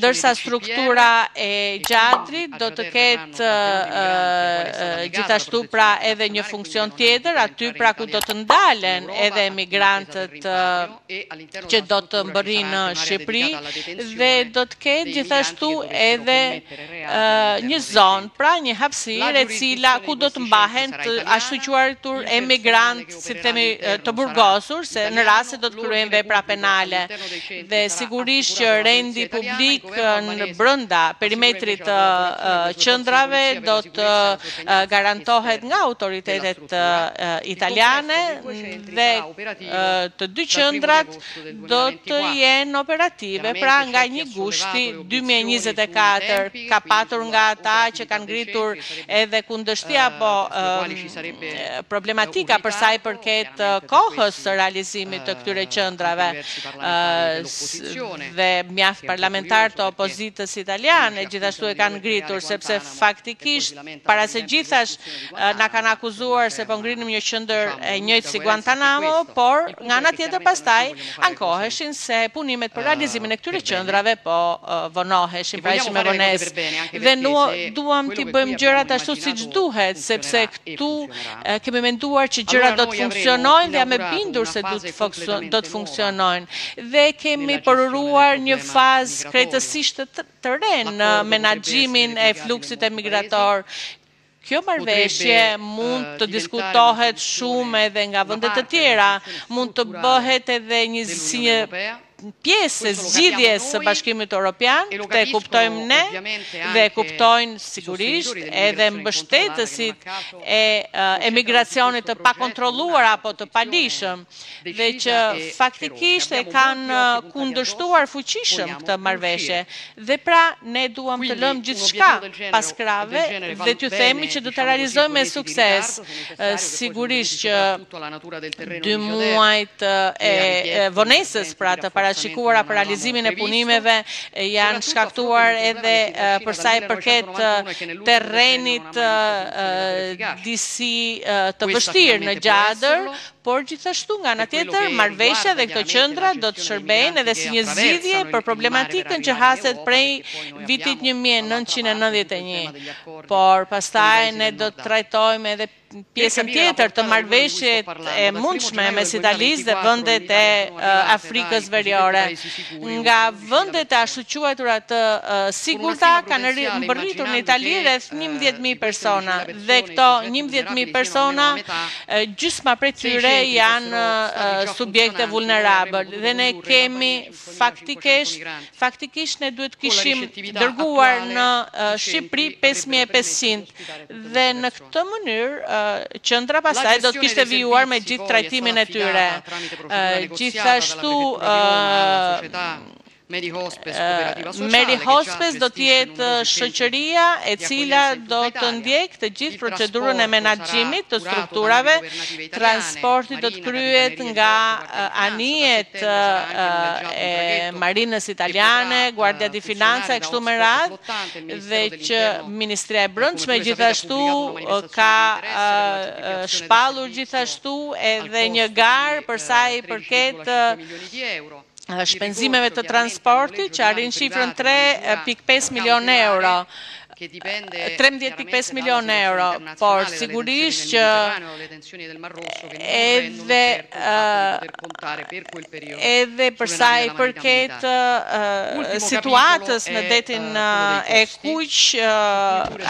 Ndërsa struktura e Gjadrit do të ketë gjithashtu pra edhe një funksion tjetër, aty pra ku do të ndalen edhe emigrantët që do të mbërrin në Shqipëri dhe do të ketë gjithashtu edhe një zonë, pra një hapësirë e cila ku do të mbahen të ashtu quajtur emigrant si themi, të burgosur se në rast se do të kryejnë vepra penale dhe sigurisht që rendi publik në brenda perimetrit të qendrave do të garantohet nga autoritetet italiane dhe të dy qendrat do të jenë operative pra nga një gushti dy mijë e njëzet e katër, ka patur nga ata që kanë ngritur edhe kundërshti apo problematika për sa i përket kohës së realizimit të këtyre qendrave dhe mjaft parlamentarë të opozitës italiane gjithashtu e kanë ngritur sepse Faktikisht, para se gjithash, na kanë akuzuar se po ngrinim një qendër e njëjtë si Guantanamo, por nga ana tjetër pastaj ankoheshin se punimet për realizimin e këtyre qendrave po vonoheshin, pra ishim me vonesë. Dhe ne duam t'i bëjmë gjërat ashtu siç duhet, sepse këtu kemi menduar që gjërat do të funksionojnë dhe jam e bindur se do të funksionojnë. Dhe kemi përuruar një fazë krejtësisht të të re në menaxhimin e fluksit emigrator. Kjo marrëveshje mund të diskutohet shumë edhe nga vende të tjera, mund të bëhet edhe një si një pjesë e zgjidhjes së Bashkimit Europian, këtë e kuptojmë ne dhe e kuptojnë sigurisht edhe mbështetësit e emigracionit të pakontrolluar apo të paligjshëm. dhe që faktikisht e kanë kundërshtuar fuqishëm këtë marrëveshje dhe pra ne duam të lëmë gjithçka pas krahëve dhe t'ju themi që do ta realizojmë me sukses. Sigurisht që dy muajt e vonesës pra të parashikuara për realizimin e punimeve janë shkaktuar edhe për sa i përket terrenit disi të vështirë në Gjadër, por gjithashtu nga ana tjetër marrëveshja dhe këto qendra do të shërbejnë edhe si një zgjidhje për problematikën që haset prej vitit një mijë e nëntëqind e nëntëdhjetë e një. Por pastaj ne do të trajtojmë edhe pjesën tjetër të marrëveshjet e mundshme mes Italisë dhe vendet e Afrikës Veriore. Nga Vendet e ashtuquajtura të sigurta kanë mbërritur në Itali rreth njëmbëdhjetë mijë persona dhe këto njëmbëdhjetë mijë persona, gjysma prej tyre janë subjekte vulnerabël dhe ne kemi faktikisht ne duhet të kishim dërguar në Shqipëri pesë mijë e pesëqind dhe në këtë këtë mënyrë qendra pastaj do të kishte vijuar me gjithë trajtimin e tyre. Gjithashtu Medihospes do të jetë shoqëria e cila do të ndjekë të gjithë procedurën e menaxhimit të strukturave, transporti do të kryhet nga anijet e marinës italiane, Guardia di Finanza e kështu me radhë, dhe që Ministria e Brendshme gjithashtu ka shpallur gjithashtu edhe një garë për sa i përket shpenzimeve të transportit që arrin shifrën 3.5 milionë euro. 13.5 milionë euro, por sigurisht që edhe për sa i përket situatës në detin e Kuq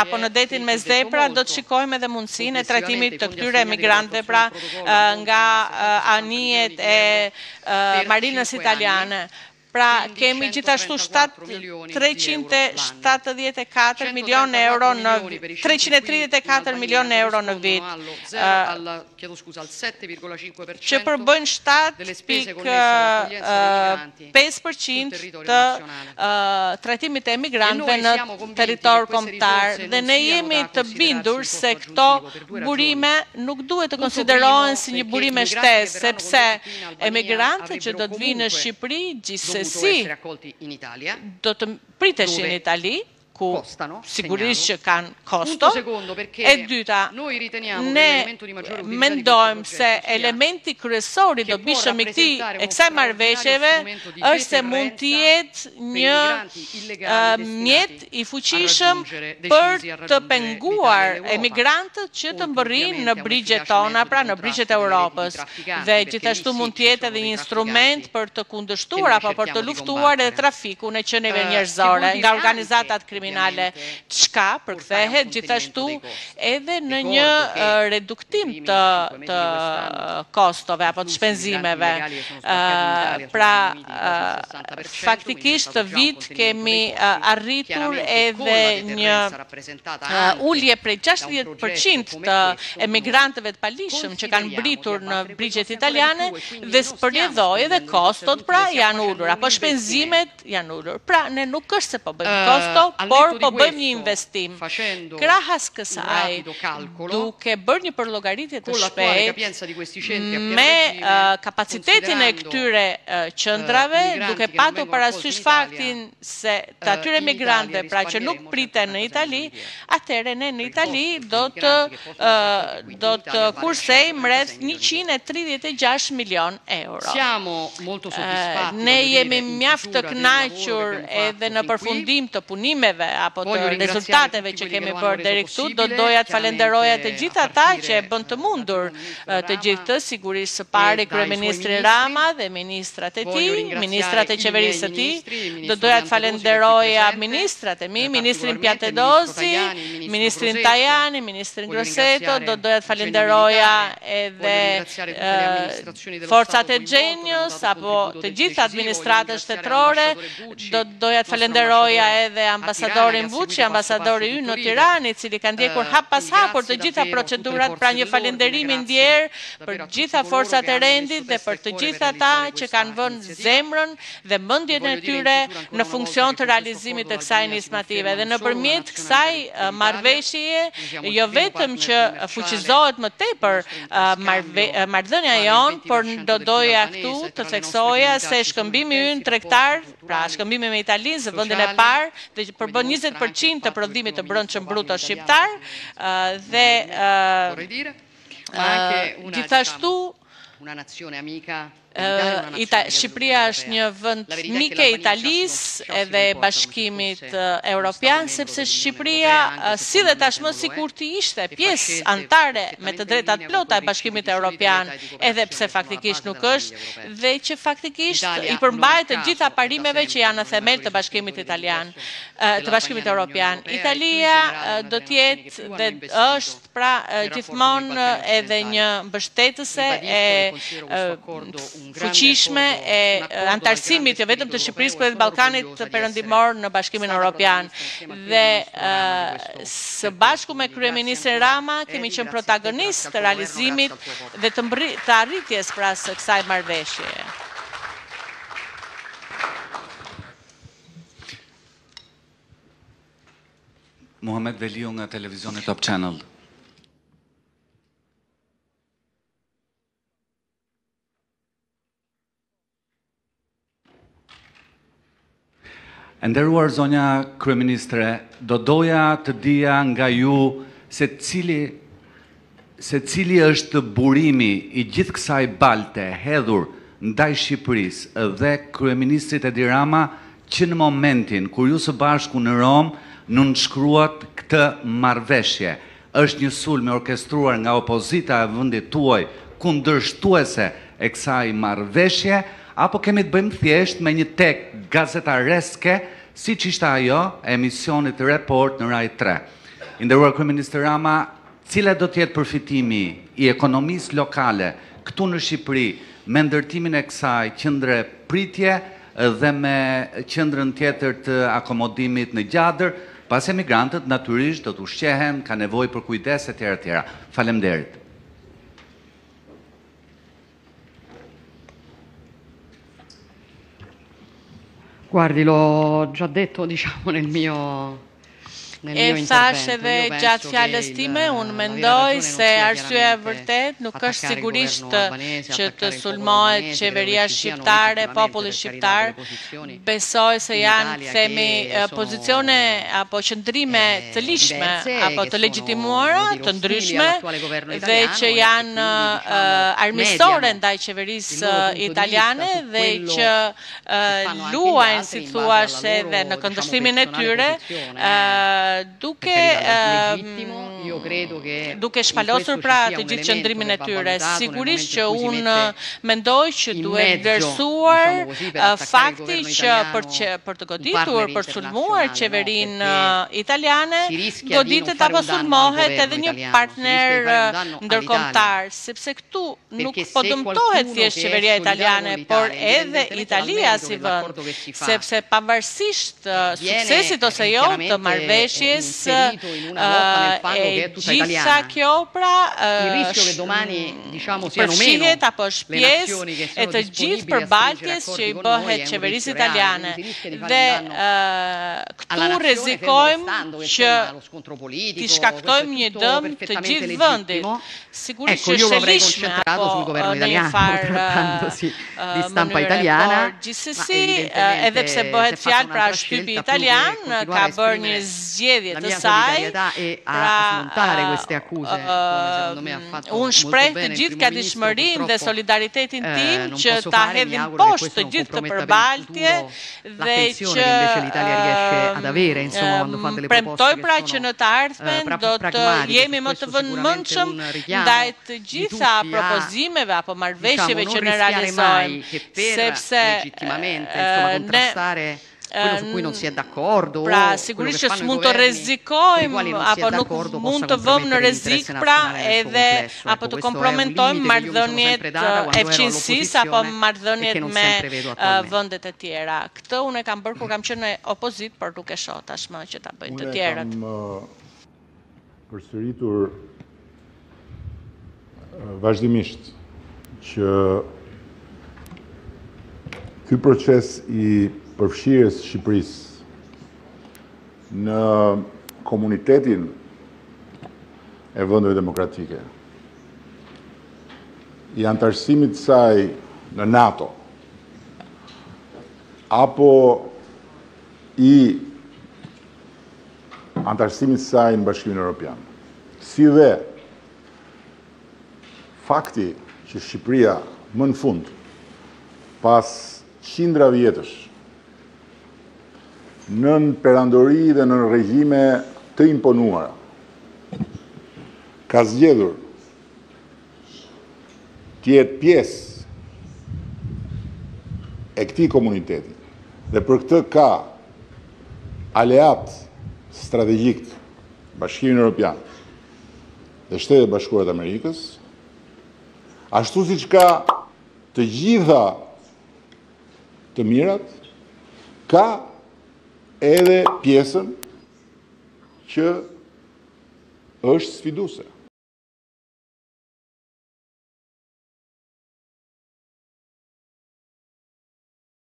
apo në detin Mesdhe, pra do të shikojmë edhe mundësinë e trajtimit të këtyre emigrantëve pra nga anijet e marinës italiane Pra, kemi gjithashtu treqind e shtatëdhjetë e katër milionë euro në treqind e tridhjetë e katër milionë euro në vit, që përbëjnë shtatë pikë pesë për qind të trajtimit të emigrantëve në territor kombëtar dhe ne jemi të bindur se këto burime nuk duhet të konsiderohen si një burime shtesë, sepse emigrantët që do të vijnë në Shqipëri gjithsesi do të priteshin në Itali, ku sigurisht që kanë kosto. E dyta, ne mendojmë se elementi kryesor i dobishëm i këtij e kësaj marrëveshjeje është se mund të jetë një mjet i fuqishëm për të penguar emigrantët që të mbërrijnë në brigjet tona, pra në brigjet e Europës. Dhe gjithashtu mund të jetë edhe një instrument për të kundërshtuar apo për të luftuar edhe trafikun e qenieve njerëzore nga organizatat kriminale, çka përkthehet gjithashtu edhe në një reduktim tim të kostove apo të shpenzimeve. Pra, faktikisht këtë vit kemi arritur edhe një ulje prej 60% të emigrantëve të paligjshëm që kanë mbërritur në brigjet italiane dhe si rrjedhojë edhe kostot pra janë ulur apo shpenzimet janë ulur. Pra, ne nuk është se po bëjmë kosto, por po bëjmë një investim. Krahas kësaj, duke bërë një përllogaritje të shpejtë me kapacitetin e këtyre qendrave, duke patur parasysh faktin se të atyre migrantëve, pra që nuk priten në Itali, atëherë ne në Itali do të do të kursejmë rreth njëqind e tridhjetë e gjashtë milionë euro. Ne jemi mjaft të kënaqur edhe në përfundim të punimeve apo të rezultateve që kemi bërë deri këtu. Do doja të falenderoja të gjithë ata që e bënë të mundur të gjithë këtë, sigurisht së pari kryeministrin Rama dhe ministrat e tij, ministrat e qeverisë së tij. Do doja të falenderoja ministrat e mi, ministrin Piantedosi, Ministrin Tajani, ministrin Crosetto, do doja të falenderoja edhe forcat e xhenios apo të gjithë administratën shtetërore, do doja të falenderoja edhe ambasadorin Buçi, ambasadori ynë në Tiranë, i cili ka ndjekur hap pas hapi të gjitha procedurat, pra një falënderim i ndjerë për të gjitha forcat e rendit dhe për të gjithë ata që kanë vënë zemrën dhe mendjen e tyre në funksion të realizimit të kësaj iniciative dhe nëpërmjet kësaj marrëveshjeje jo vetëm që fuqizohet më tepër marrëdhënia jonë, por do doja këtu të theksoja se shkëmbimi ynë tregtar, pra shkëmbimi me Italinë si vendin e parë dhe që përbën njëzet për qind të prodhimit të brendshëm bruto shqiptar dhe gjithashtu Shqipëria është një vënd mike e Italisë edhe e Bashkimit Europian sepse Shqipëria sillet tashmë sikur të ishte pjesë anëtare me të drejta të plota e Bashkimit Europian edhe pse faktikisht nuk është dhe që faktikisht i përmbahet të gjitha parimeve që janë në themel të Bashkimit Italian të Bashkimit Europian. Italia do të jetë dhe është Pra, gjithmonë edhe një mbështetëse e fuqishme e anëtarësimit jo vetëm të Shqipërisë, por edhe të Ballkanit Perëndimor në Bashkimin Europian. Dhe së bashku me kryeministrin Rama kemi qenë protagonistë të realizimit dhe të arritjes pra së kësaj marrëveshjeje. Muhamed Veliu nga televizioni Top Channel. E nderuar zonja Kryeministre, do doja të dija nga ju se cili se cili është burimi i gjithë kësaj balte hedhur ndaj Shqipërisë dhe kryeministrit Edi Rama që në momentin kur ju së bashku në Romë nënshkruat këtë marrëveshje. Është një sulm i orkestruar nga opozita e vendit tuaj kundërshtuese e kësaj marrëveshje apo kemi të bëjmë thjesht me një tekë gazetareske siç ishte ajo e emisionit Report në Rai tre? I nderuar kryeministër Rama, Cili do të jetë përfitimi i ekonomisë lokale këtu në Shqipëri me ndërtimin e kësaj qendre pritje dhe me qendrën tjetër të akomodimit në Gjadër, pasi emigrantët natyrisht do të ushqehen, ka nevojë për kujdes e tjera, tjera. Faleminderit. Guardi, l'ho già detto, diciamo, nel mio E thashë edhe gjatë fjalës time, unë mendoj se arsyeja e vërtetë nuk është sigurisht që të sulmohet qeveria shqiptare, populli shqiptar, Besoj se janë, themi, pozicione apo qëndrime të ligjshme apo të legjitimuara, të ndryshme dhe që janë armiqësore ndaj qeverisë italiane dhe që luajnë, si të thuash, edhe në kundërshtimin e tyre, duke duke shpalosur pra të gjithë qëndrimin e tyre. Sigurisht që unë mendoj që duhet vlerësuar fakti që për të goditur, për të sulmuar qeverinë italiane, goditet apo sulmohet edhe një partner ndërkombëtar, sepse Këtu nuk po dëmtohet thjesht qeveria italiane, por edhe Italia si vend, sepse pavarësisht suksesit ose jo të marrëveshjes, e gjitha kjo pra përfshihet apo është pjesë e të gjithë përbaltjes që i bëhet qeverisë italiane dhe këtu rrezikojmë që t'i shkaktojmë një dëm të gjithë vendit. Sigurisht që është e ligjshme apo në një farë mënyre, por gjithsesi edhe pse bëhet fjalë pra shtypi italian ka bërë një zgjedhje të saj, pra unë shpreh të gjithë gatishmërinë dhe solidaritetin tim që ta hedhim poshtë të gjithë atë përbaltje, dhe që premtoj pra që në të ardhmen do të jemi më të vëmendshëm ndaj të gjitha propozimeve apo marrëveshjeve që ne realizojmë, sepse ne, pra sigurisht që s'mund të rrezikojmë apo nuk mund të vëmë në rrezik pra edhe apo të kompromentojmë marrëdhëniet e fqinjësisë apo marrëdhëniet me vendet e tjera. Këtë unë e kam bërë kur kam qenë në opozitë, por nuk e shoh tashmë që ta bëjnë të tjerët. Unë kam përsëritur vazhdimisht që ky proces i përfshirjes së Shqipërisë Në komunitetin e vendeve demokratike, i anëtarësimit të saj në NATO, apo i anëtarësimit të saj në Bashkimin Europian, si dhe fakti që Shqipëria më në fund, pas qindra vjetësh, nën perandori dhe nën regjime të imponuara, ka zgjedhur të jetë pjesë e këtij komuniteti dhe për këtë ka aleat strategjik Bashkimin Europian dhe Shtetet e Bashkuara të Amerikës, ashtu siç ka të gjitha të mirat, ka edhe pjesën që është sfiduese.